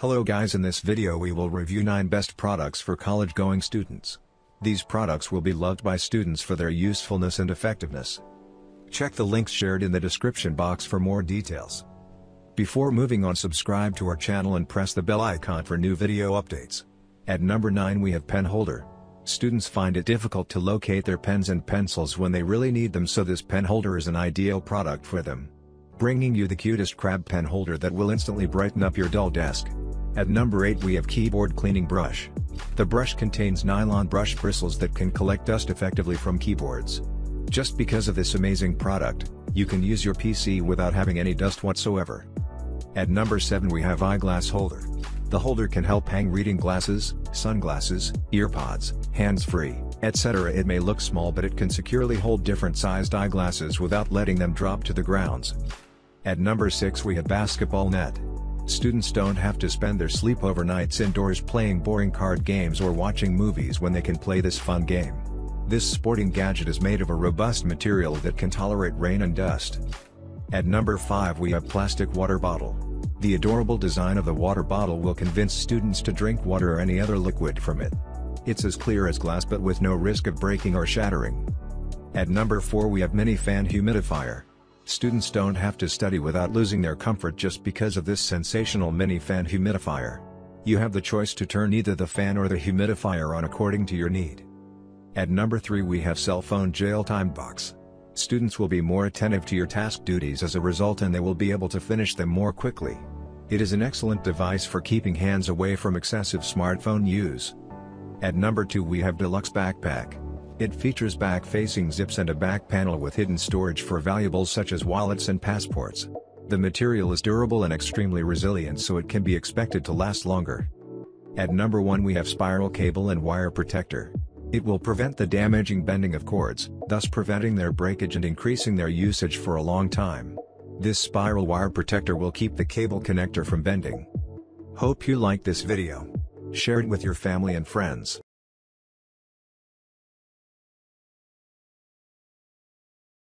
Hello guys in this video we will review 9 best products for college going students. These products will be loved by students for their usefulness and effectiveness. Check the links shared in the description box for more details. Before moving on subscribe to our channel and press the bell icon for new video updates. At number 9 we have pen holder. Students find it difficult to locate their pens and pencils when they really need them so this pen holder is an ideal product for them. Bringing you the cutest crab pen holder that will instantly brighten up your dull desk. At number 8 we have keyboard cleaning brush. The brush contains nylon brush bristles that can collect dust effectively from keyboards. Just because of this amazing product, you can use your PC without having any dust whatsoever. At number 7 we have eyeglass holder. The holder can help hang reading glasses, sunglasses, earpods, hands-free, etc. It may look small but it can securely hold different sized eyeglasses without letting them drop to the grounds. At number 6 we have basketball net. Students don't have to spend their sleepover nights indoors playing boring card games or watching movies when they can play this fun game. This sporting gadget is made of a robust material that can tolerate rain and dust. At number 5 we have plastic water bottle. The adorable design of the water bottle will convince students to drink water or any other liquid from it. It's as clear as glass but with no risk of breaking or shattering. At number 4 we have mini fan humidifier. Students don't have to study without losing their comfort just because of this sensational mini fan humidifier. You have the choice to turn either the fan or the humidifier on according to your need. At number 3 we have cell phone jail time box. Students will be more attentive to your task duties as a result and they will be able to finish them more quickly. It is an excellent device for keeping hands away from excessive smartphone use. At number 2 we have Deluxe Backpack. It features back-facing zips and a back panel with hidden storage for valuables such as wallets and passports. The material is durable and extremely resilient so it can be expected to last longer. At number 1 we have spiral cable and wire protector. It will prevent the damaging bending of cords, thus preventing their breakage and increasing their usage for a long time. This spiral wire protector will keep the cable connector from bending. Hope you liked this video. Share it with your family and friends.